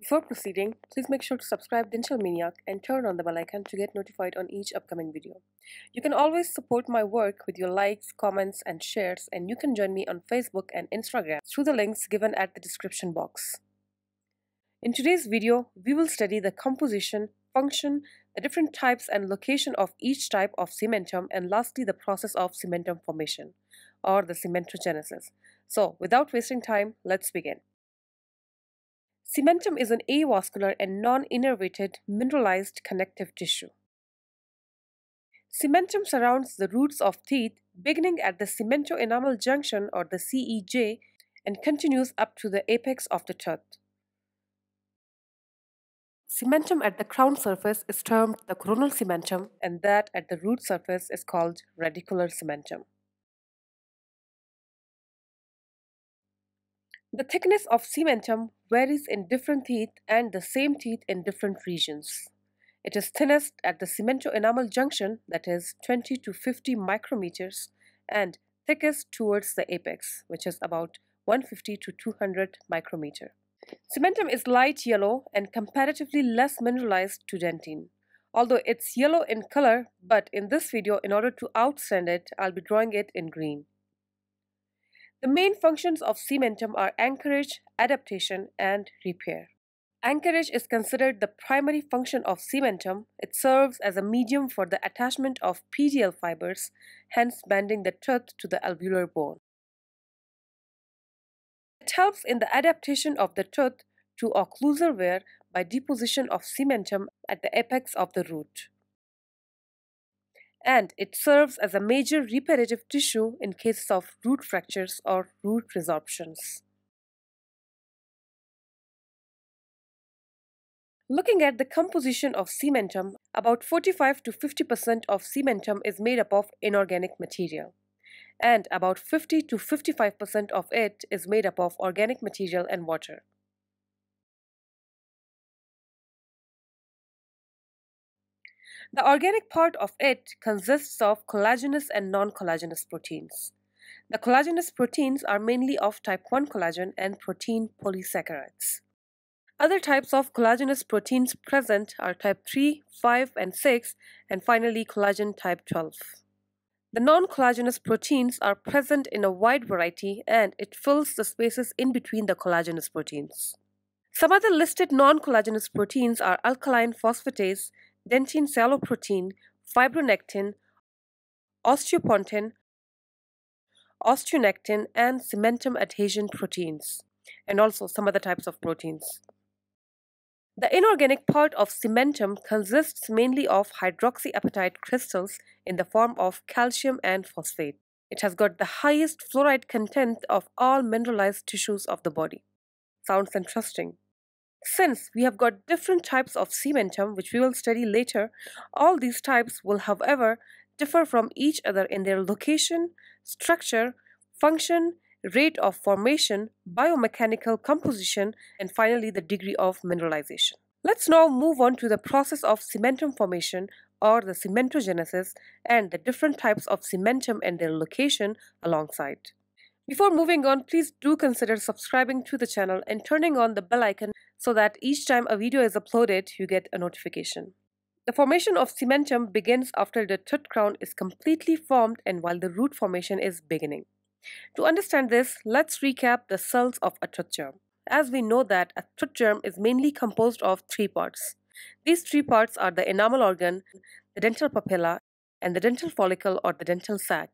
Before proceeding, please make sure to subscribe DentalManiaK and turn on the bell icon to get notified on each upcoming video. You can always support my work with your likes, comments, and shares, and you can join me on Facebook and Instagram through the links given at the description box. In today's video, we will study the composition, function, the different types and location of each type of cementum, and lastly the process of cementum formation, or the cementogenesis. So, without wasting time, let's begin. Cementum is an avascular and non-innervated mineralized connective tissue. Cementum surrounds the roots of teeth beginning at the cemento-enamel junction or the CEJ and continues up to the apex of the tooth. Cementum at the crown surface is termed the coronal cementum and that at the root surface is called radicular cementum. The thickness of cementum varies in different teeth and the same teeth in different regions. It is thinnest at the cemento-enamel junction that is 20 to 50 micrometers and thickest towards the apex which is about 150 to 200 micrometer. Cementum is light yellow and comparatively less mineralized to dentine. Although it's yellow in color, but in this video, in order to outstand it, I'll be drawing it in green. The main functions of cementum are anchorage, adaptation, and repair. Anchorage is considered the primary function of cementum. It serves as a medium for the attachment of PDL fibers, hence bending the tooth to the alveolar bone. It helps in the adaptation of the tooth to occlusal wear by deposition of cementum at the apex of the root and it serves as a major reparative tissue in cases of root fractures or root resorptions. Looking at the composition of cementum, about 45 to 50% of cementum is made up of inorganic material, and about 50 to 55% of it is made up of organic material and water. The organic part of it consists of collagenous and non-collagenous proteins. The collagenous proteins are mainly of type 1 collagen and protein polysaccharides. Other types of collagenous proteins present are type 3, 5, and 6, and finally collagen type 12. The non-collagenous proteins are present in a wide variety and it fills the spaces in between the collagenous proteins. Some other listed non-collagenous proteins are alkaline phosphatase, dentine sialoprotein, fibronectin, osteopontin, osteonectin, and cementum adhesion proteins, and also some other types of proteins. The inorganic part of cementum consists mainly of hydroxyapatite crystals in the form of calcium and phosphate. It has got the highest fluoride content of all mineralized tissues of the body. Sounds interesting. Since we have got different types of cementum, which we will study later, all these types will, however, differ from each other in their location, structure, function, rate of formation, biomechanical composition, and finally the degree of mineralization. Let's now move on to the process of cementum formation or the cementogenesis and the different types of cementum and their location alongside. Before moving on, please do consider subscribing to the channel and turning on the bell icon so that each time a video is uploaded, you get a notification. The formation of cementum begins after the tooth crown is completely formed and while the root formation is beginning. To understand this, let's recap the cells of a tooth germ. As we know that a tooth germ is mainly composed of three parts. These three parts are the enamel organ, the dental papilla, and the dental follicle or the dental sac.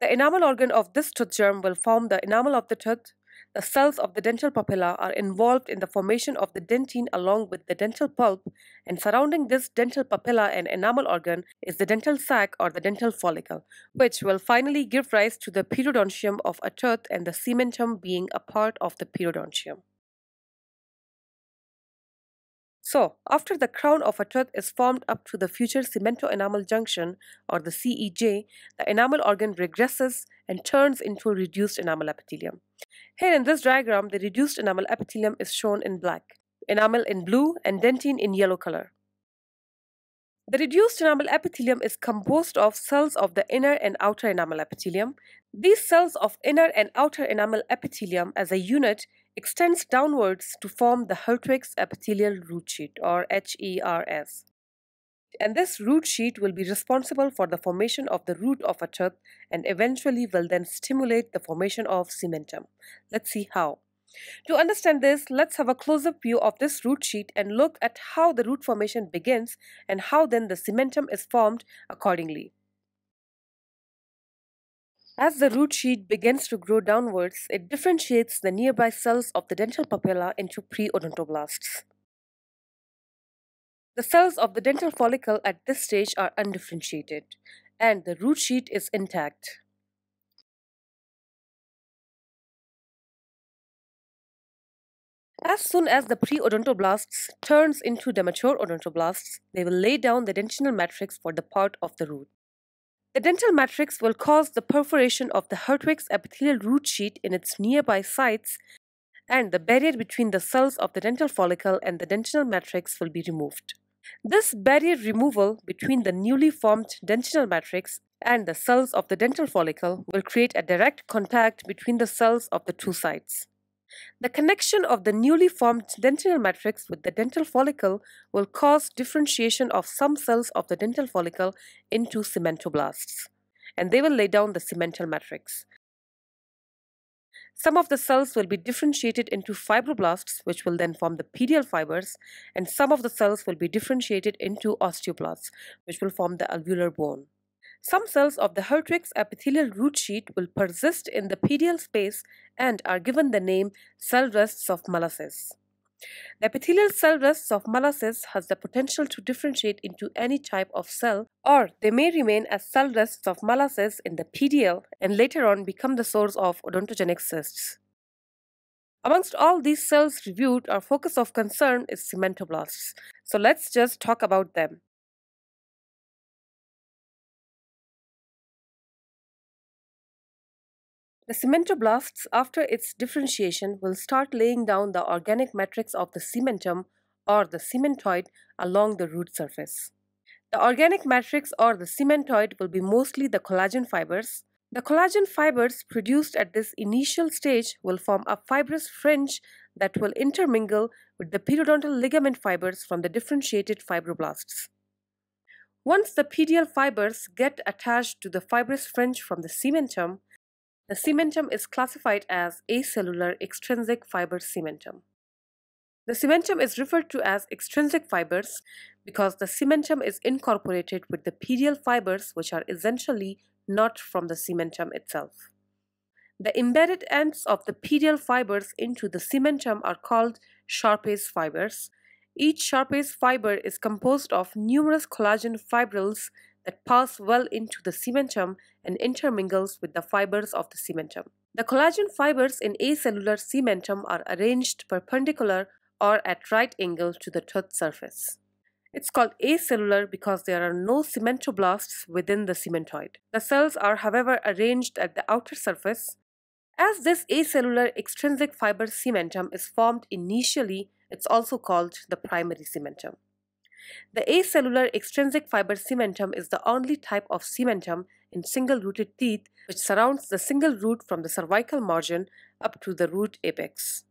The enamel organ of this tooth germ will form the enamel of the tooth. The cells of the dental papilla are involved in the formation of the dentine along with the dental pulp and surrounding this dental papilla and enamel organ is the dental sac or the dental follicle, which will finally give rise to the periodontium of a tooth and the cementum being a part of the periodontium. So, after the crown of a tooth is formed up to the future cemento-enamel junction or the CEJ, the enamel organ regresses and turns into a reduced enamel epithelium. Here in this diagram, the reduced enamel epithelium is shown in black, enamel in blue, and dentine in yellow color. The reduced enamel epithelium is composed of cells of the inner and outer enamel epithelium. These cells of inner and outer enamel epithelium as a unit extends downwards to form the Hertwig's epithelial root sheath or HERS. And this root sheath will be responsible for the formation of the root of a tooth and eventually will then stimulate the formation of cementum. Let's see how. To understand this, let's have a close-up view of this root sheath and look at how the root formation begins and how then the cementum is formed accordingly. As the root sheath begins to grow downwards, it differentiates the nearby cells of the dental papilla into pre-odontoblasts. The cells of the dental follicle at this stage are undifferentiated, and the root sheath is intact. As soon as the pre-odontoblasts turns into the mature odontoblasts, they will lay down the dentinal matrix for the part of the root. The dental matrix will cause the perforation of the Hertwig's epithelial root sheath in its nearby sites and the barrier between the cells of the dental follicle and the dentinal matrix will be removed. This barrier removal between the newly formed dentinal matrix and the cells of the dental follicle will create a direct contact between the cells of the two sites. The connection of the newly formed dentinal matrix with the dental follicle will cause differentiation of some cells of the dental follicle into cementoblasts, and they will lay down the cemental matrix. Some of the cells will be differentiated into fibroblasts, which will then form the PDL fibers, and some of the cells will be differentiated into osteoblasts, which will form the alveolar bone. Some cells of the Hertwig's epithelial root sheath will persist in the PDL space and are given the name cell rests of Malassez. The epithelial cell rests of Malassez has the potential to differentiate into any type of cell, or they may remain as cell rests of Malassez in the PDL and later on become the source of odontogenic cysts. Amongst all these cells reviewed, our focus of concern is cementoblasts. So let's just talk about them. The cementoblasts, after its differentiation, will start laying down the organic matrix of the cementum or the cementoid along the root surface. The organic matrix or the cementoid will be mostly the collagen fibers. The collagen fibers produced at this initial stage will form a fibrous fringe that will intermingle with the periodontal ligament fibers from the differentiated fibroblasts. Once the PDL fibers get attached to the fibrous fringe from the cementum, the cementum is classified as acellular extrinsic fiber cementum. The cementum is referred to as extrinsic fibers because the cementum is incorporated with the PDL fibers which are essentially not from the cementum itself. The embedded ends of the PDL fibers into the cementum are called Sharpey's fibers. Each Sharpey's fiber is composed of numerous collagen fibrils that pass well into the cementum and intermingles with the fibers of the cementum. The collagen fibers in acellular cementum are arranged perpendicular or at right angle to the tooth surface. It's called acellular because there are no cementoblasts within the cementoid. The cells are however arranged at the outer surface. As this acellular extrinsic fiber cementum is formed initially, it's also called the primary cementum. The acellular extrinsic fiber cementum is the only type of cementum in single-rooted teeth which surrounds the single root from the cervical margin up to the root apex.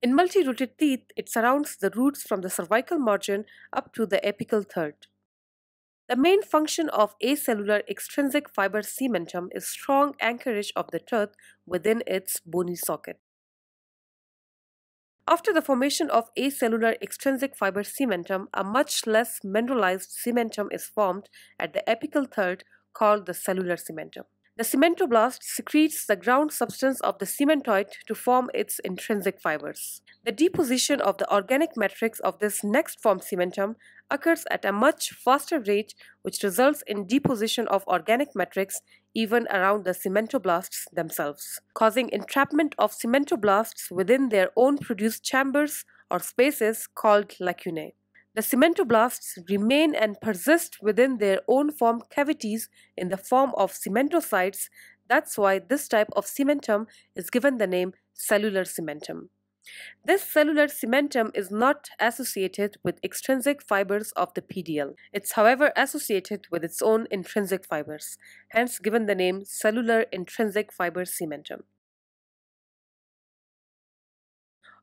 In multi-rooted teeth, it surrounds the roots from the cervical margin up to the apical third. The main function of acellular extrinsic fiber cementum is strong anchorage of the tooth within its bony socket. After the formation of acellular extrinsic fiber cementum, a much less mineralized cementum is formed at the apical third called the cellular cementum. The cementoblast secretes the ground substance of the cementoid to form its intrinsic fibers. The deposition of the organic matrix of this next formed cementum occurs at a much faster rate which results in deposition of organic matrix even around the cementoblasts themselves, causing entrapment of cementoblasts within their own produced chambers or spaces called lacunae. The cementoblasts remain and persist within their own formed cavities in the form of cementocytes. That's why this type of cementum is given the name cellular cementum. This cellular cementum is not associated with extrinsic fibers of the PDL. It's however associated with its own intrinsic fibers, hence given the name cellular intrinsic fiber cementum.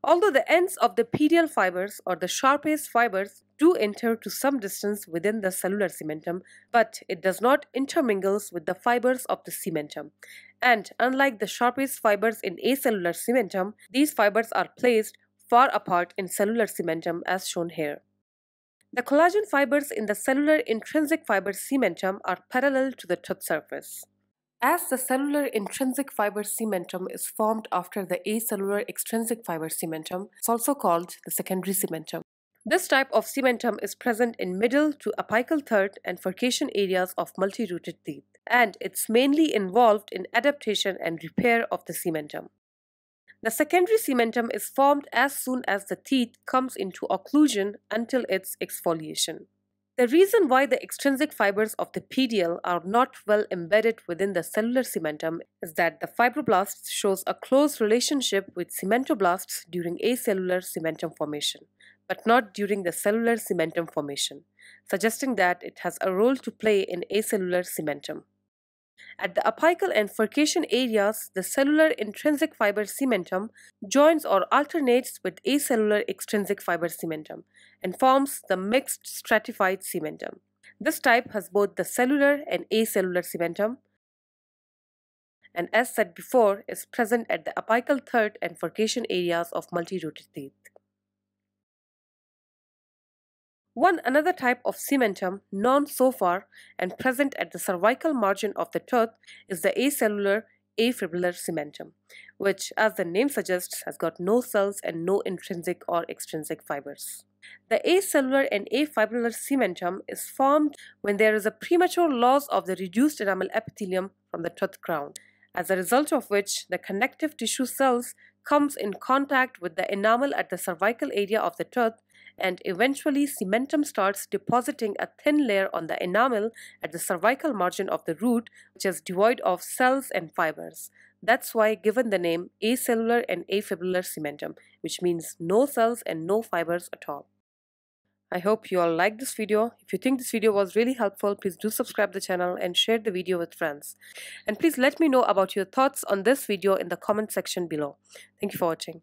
Although the ends of the PDL fibers or the Sharpey's fibers do enter to some distance within the cellular cementum, but it does not intermingles with the fibers of the cementum. And unlike the Sharpey's fibers in acellular cementum, these fibers are placed far apart in cellular cementum as shown here. The collagen fibers in the cellular intrinsic fiber cementum are parallel to the tooth surface. As the cellular intrinsic fiber cementum is formed after the acellular extrinsic fiber cementum, it's also called the secondary cementum. This type of cementum is present in middle to apical third and furcation areas of multi-rooted teeth, and it's mainly involved in adaptation and repair of the cementum. The secondary cementum is formed as soon as the teeth comes into occlusion until its exfoliation. The reason why the extrinsic fibers of the PDL are not well embedded within the cellular cementum is that the fibroblasts shows a close relationship with cementoblasts during acellular cementum formation but not during the cellular cementum formation, suggesting that it has a role to play in acellular cementum. At the apical and furcation areas, the cellular intrinsic fiber cementum joins or alternates with acellular extrinsic fiber cementum and forms the mixed stratified cementum. This type has both the cellular and acellular cementum and as said before is present at the apical third and furcation areas of multi-rooted teeth. One another type of cementum known so far and present at the cervical margin of the tooth is the acellular afibrillar cementum, which as the name suggests has got no cells and no intrinsic or extrinsic fibers. The acellular and afibrillar cementum is formed when there is a premature loss of the reduced enamel epithelium from the tooth crown, as a result of which the connective tissue cells comes in contact with the enamel at the cervical area of the tooth and eventually cementum starts depositing a thin layer on the enamel at the cervical margin of the root which is devoid of cells and fibers. That's why given the name acellular and afibrillar cementum which means no cells and no fibers at all. I hope you all liked this video. If you think this video was really helpful, please do subscribe the channel and share the video with friends. And please let me know about your thoughts on this video in the comment section below. Thank you for watching.